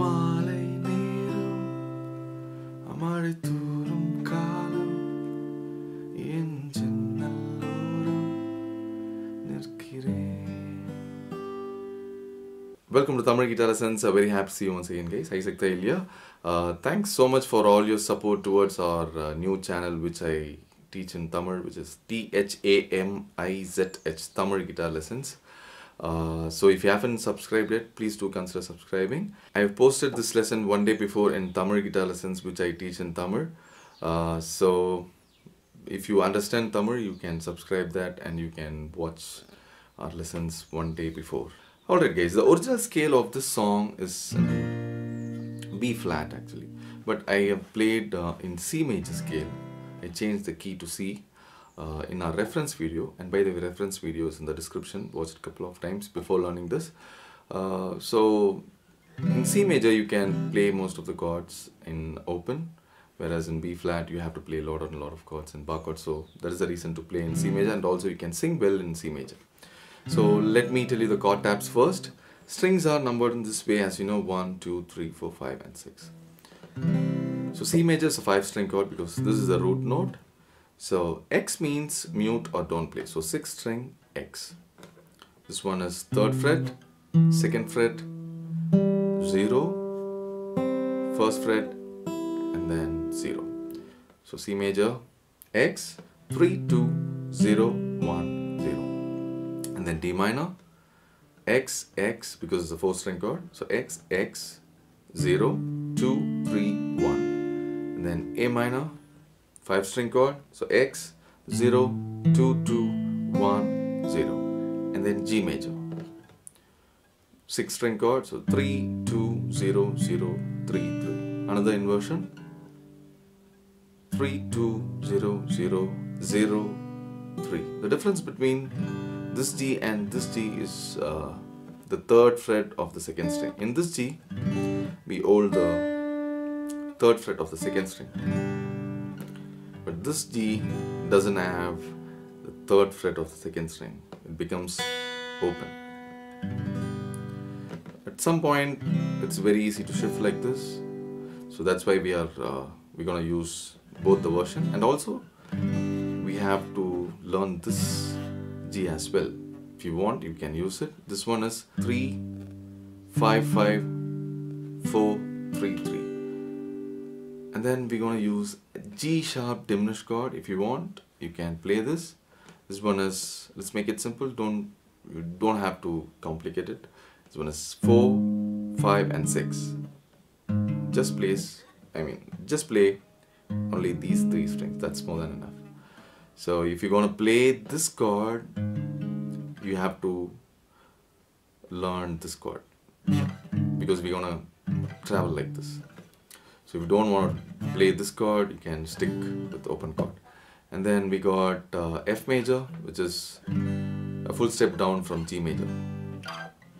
மாலை நேரம் மழை தூரும் காலம் என் ஜன்னல்லோரம் நிற்கிறேன். Welcome to Tamil guitar sense very happy see once again guys Isaac தயிலியா thanks so much for all your support towards our new channel which I teach in Tamil, which is T H A M I Z H Tamil Guitar Lessons. Uh, so if you haven't subscribed yet, please do consider subscribing. I have posted this lesson one day before in Tamil Guitar Lessons, which I teach in Tamil. Uh, so if you understand Tamil, you can subscribe that and you can watch our lessons one day before. Alright, guys, the original scale of this song is B flat actually, but I have played uh, in C major scale. I changed the key to C uh, in our reference video, and by the way, reference video is in the description. Watch it a couple of times before learning this. Uh, so in C major, you can play most of the chords in open, whereas in B flat, you have to play a lot and a lot of chords in bar chords. So that is the reason to play in C major, and also you can sing well in C major. So let me tell you the chord tabs first. Strings are numbered in this way as you know 1, 2, 3, 4, 5 and 6. So C major is a 5 string chord because this is the root note. So X means mute or don't play. So 6 string X. This one is 3rd fret, 2nd fret, zero, first fret and then 0. So C major X 3, 2, 0, 1, 0 and then D minor X X because it's a four string chord so X X 0 2 3 1 and then A minor five string chord. So X 0 2 2 1 0 and then G major. Six string chord. So 3 2 0 0 3 3 another inversion. 3 2 0 0 0 3 the difference between this G and this G is uh, the third fret of the second string. In this G, we hold the third fret of the second string. But this G doesn't have the third fret of the second string. It becomes open. At some point, it's very easy to shift like this. So that's why we are uh, we're gonna use both the version and also we have to learn this G as well. If you want, you can use it. This one is 3, 5, 5, 4, 3, 3. And then we're to use G sharp diminished chord. If you want, you can play this. This one is, let's make it simple. Don't, you don't have to complicate it. This one is 4, 5 and 6. Just place, I mean, just play only these three strings. That's more than enough. So if you're gonna play this chord, you have to learn this chord because we're gonna travel like this. So if you don't want to play this chord, you can stick with the open chord. And then we got uh, F major, which is a full step down from G major.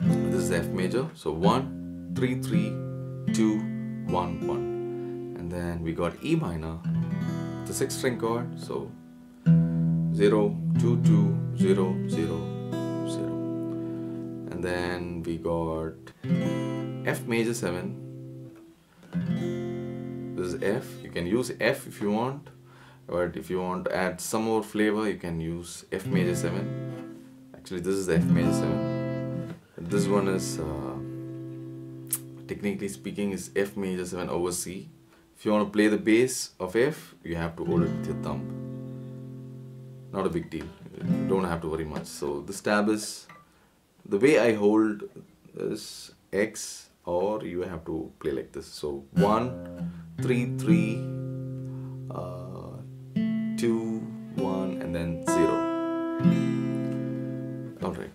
This is F major. So 1, 3, 3, 2, 1, 1. And then we got E minor, the sixth string chord. So 0, 2, 2, 0, 0, 0. And then we got F major 7. This is F. You can use F if you want, but if you want to add some more flavor, you can use F major 7. Actually, this is F major 7. And this one is, uh, technically speaking, is F major 7 over C. If you want to play the bass of F, you have to hold it with your thumb not a big deal you don't have to worry much so this tab is the way I hold is X or you have to play like this so 1 3 3 uh, 2 1 and then 0 alright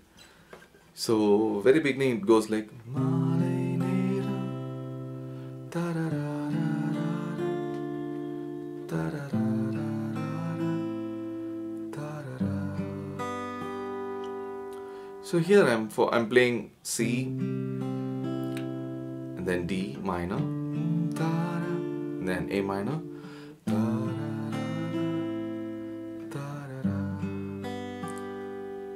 so very beginning it goes like So here I'm for I'm playing C and then D minor and then A minor,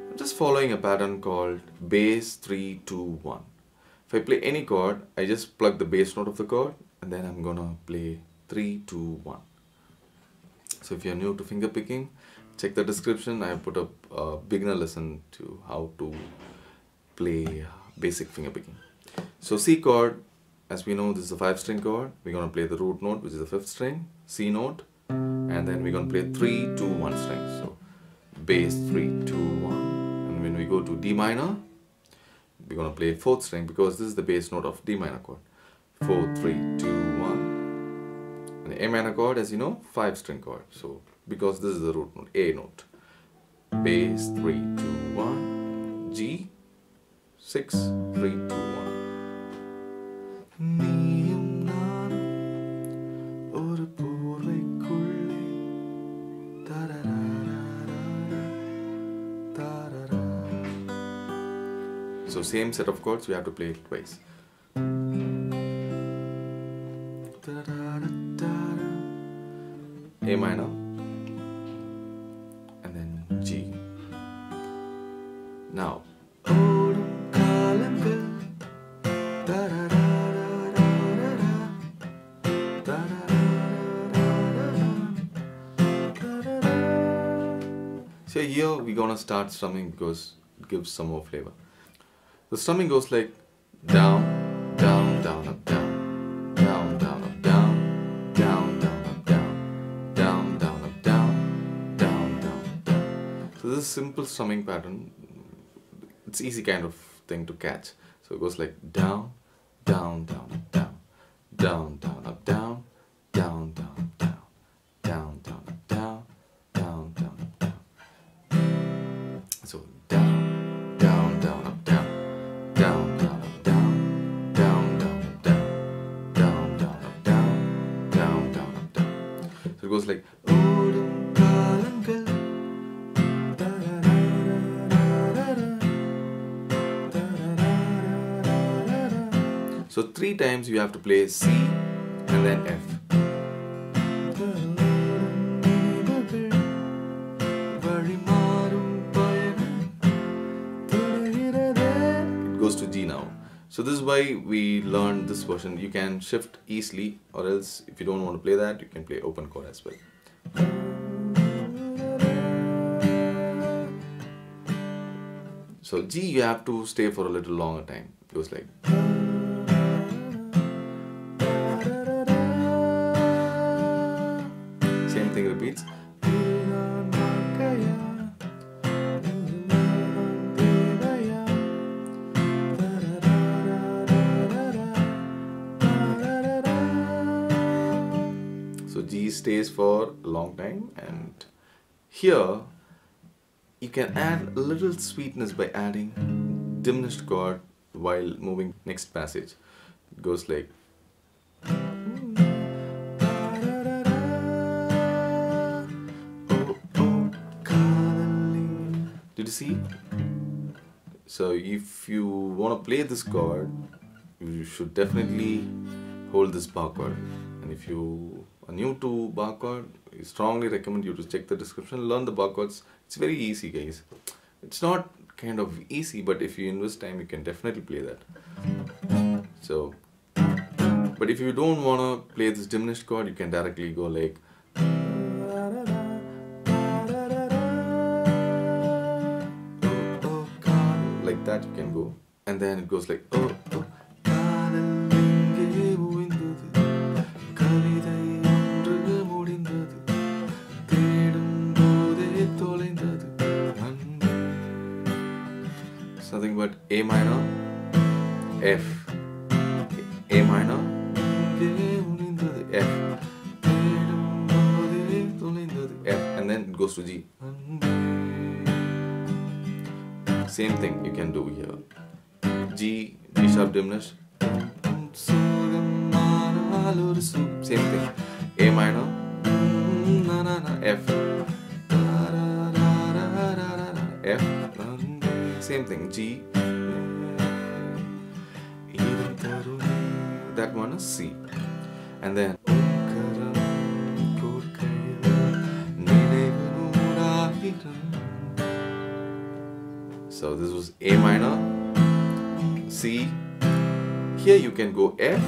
I'm just following a pattern called bass 3 2 1. if I play any chord, I just plug the bass note of the chord and then I'm gonna play three, two, one. So if you're new to finger picking, check the description. I put up a beginner lesson to how to play basic finger picking. So C chord, as we know, this is a five string chord. We're gonna play the root note, which is the fifth string, C note, and then we're gonna play three, two, one string. So bass three, two, one. And when we go to D minor, we're gonna play fourth string because this is the bass note of D minor chord. Four, three, two, one. And A minor chord, as you know, five string chord. So because this is the root note, A note. Bass three, two, one. G, six, three, two, one. So same set of chords, we have to play it twice. A minor. So here we're gonna start strumming because it gives some more flavor. The strumming goes like down, down, down, up, down, down, down, up, down, down, down, up, down, down, down, up, down, down, down, up, down. So this is simple strumming pattern. It's easy kind of thing to catch. So it goes like down, down, down, up, down, down, down, up, down, down, down, down, down, down, goes like. So three times you have to play C and then F. It goes to G now. So this is why we learned this version. You can shift easily or else if you don't want to play that, you can play open chord as well. So G you have to stay for a little longer time. It goes like stays for a long time and here you can add a little sweetness by adding diminished chord while moving next passage. It goes like Did you see? So if you want to play this chord, you should definitely hold this bar chord. And if you new to bar chord, I strongly recommend you to check the description, learn the bar chords. It's very easy, guys. It's not kind of easy, but if you invest time, you can definitely play that. So, but if you don't want to play this diminished chord, you can directly go like. Like that, you can go, and then it goes like. A minor, F, A minor, F, F, and then it goes to G. Same thing you can do here. G, G sharp diminished. Same thing. A minor, F, F, same thing. G, That one is C. And then. So this was A minor, C, here you can go F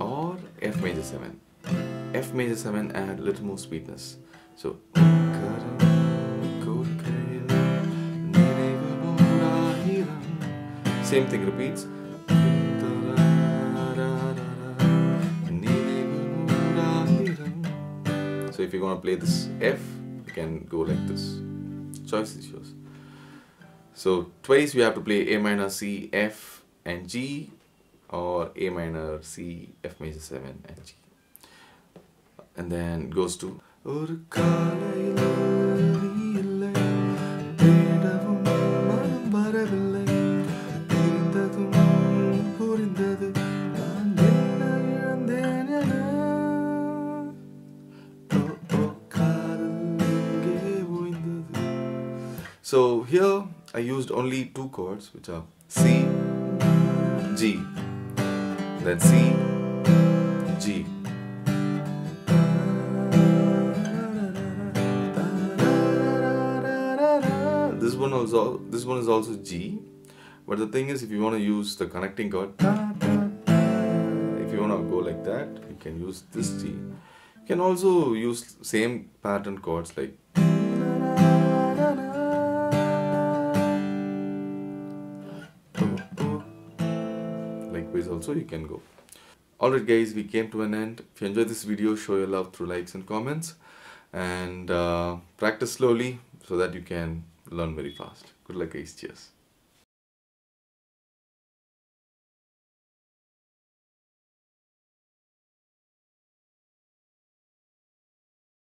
or F major 7 F major 7 add a little more sweetness so same thing repeats if you're gonna play this F you can go like this. Choice is yours. So twice we have to play A minor C F and G or A minor C F major 7 and G. And then goes to So here I used only two chords which are C, G, then C, G. This one this one is also G, but the thing is if you want to use the connecting chord, if you want to go like that, you can use this G. You can also use same pattern chords like likewise also you can go. Alright guys we came to an end. If you enjoyed this video show your love through likes and comments. And uh, practice slowly so that you can learn very fast. Good luck guys cheers